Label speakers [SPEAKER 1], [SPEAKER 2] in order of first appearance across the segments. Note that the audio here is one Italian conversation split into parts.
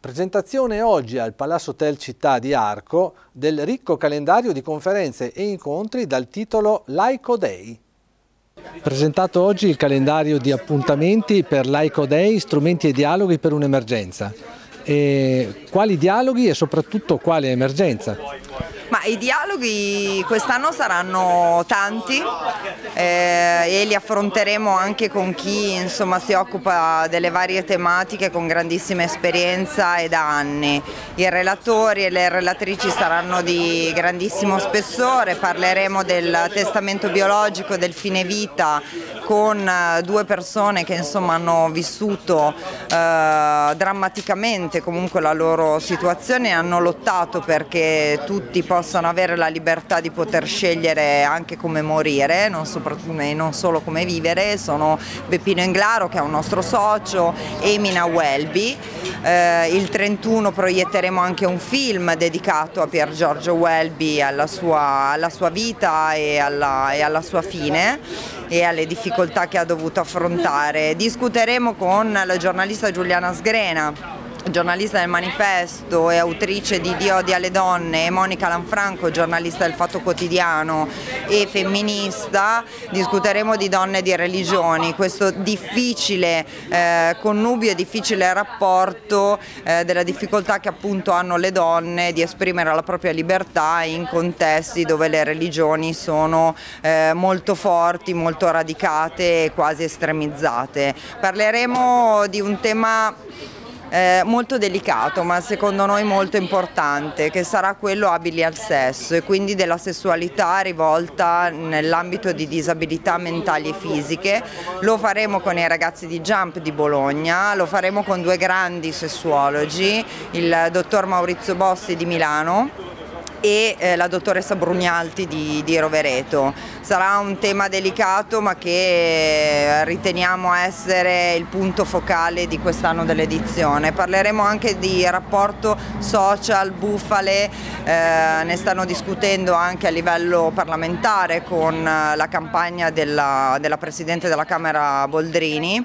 [SPEAKER 1] Presentazione oggi al Palazzo Hotel Città di Arco del ricco calendario di conferenze e incontri dal titolo Laico Day. Presentato oggi il calendario di appuntamenti per Laico Day, strumenti e dialoghi per un'emergenza. quali dialoghi e soprattutto quale emergenza?
[SPEAKER 2] I dialoghi quest'anno saranno tanti eh, e li affronteremo anche con chi insomma, si occupa delle varie tematiche con grandissima esperienza e da anni. I relatori e le relatrici saranno di grandissimo spessore, parleremo del testamento biologico, del fine vita con eh, due persone che insomma, hanno vissuto eh, drammaticamente comunque la loro situazione e hanno lottato perché tutti possano possano avere la libertà di poter scegliere anche come morire non non solo come vivere, sono Beppino Inglaro che è un nostro socio, Emina Welby, eh, il 31 proietteremo anche un film dedicato a Pier Giorgio Welby, alla sua, alla sua vita e alla, e alla sua fine e alle difficoltà che ha dovuto affrontare. Discuteremo con la giornalista Giuliana Sgrena giornalista del manifesto e autrice di Dio odia alle donne e Monica Lanfranco, giornalista del Fatto Quotidiano e femminista, discuteremo di donne e di religioni, questo difficile eh, connubio e difficile rapporto eh, della difficoltà che appunto hanno le donne di esprimere la propria libertà in contesti dove le religioni sono eh, molto forti, molto radicate e quasi estremizzate. Parleremo di un tema eh, molto delicato ma secondo noi molto importante che sarà quello abili al sesso e quindi della sessualità rivolta nell'ambito di disabilità mentali e fisiche. Lo faremo con i ragazzi di Jump di Bologna, lo faremo con due grandi sessuologi, il dottor Maurizio Bossi di Milano e eh, la dottoressa Brugnalti di, di, Rovereto. Sarà un tema delicato ma che riteniamo essere il punto focale di quest'anno dell'edizione. Parleremo anche di rapporto social, bufale, eh, ne stanno discutendo anche a livello parlamentare con la campagna della, della Presidente della Camera Boldrini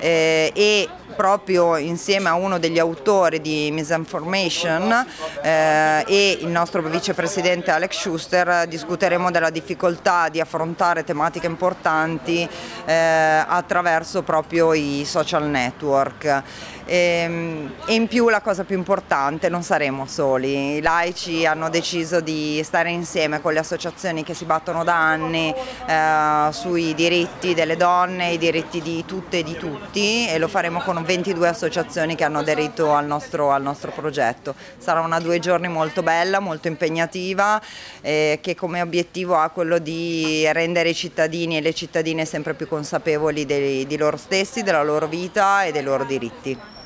[SPEAKER 2] eh, e proprio insieme a uno degli autori di Misinformation eh, e il nostro vicepresidente Alex Schuster discuteremo della difficoltà di affrontare tematiche importanti eh, attraverso proprio i social network. E, ehm, e in più la cosa più importante, non saremo soli, i laici hanno deciso di stare insieme con le associazioni che si battono da anni eh, sui diritti delle donne, i diritti di tutte e di tutti e lo faremo con 22 associazioni che hanno aderito al nostro, al nostro progetto. Sarà una due giorni molto bella, molto impegnativa eh, che come obiettivo ha quello di rendere i cittadini e le cittadine sempre più consapevoli dei, di loro stessi, della loro vita e dei loro diritti.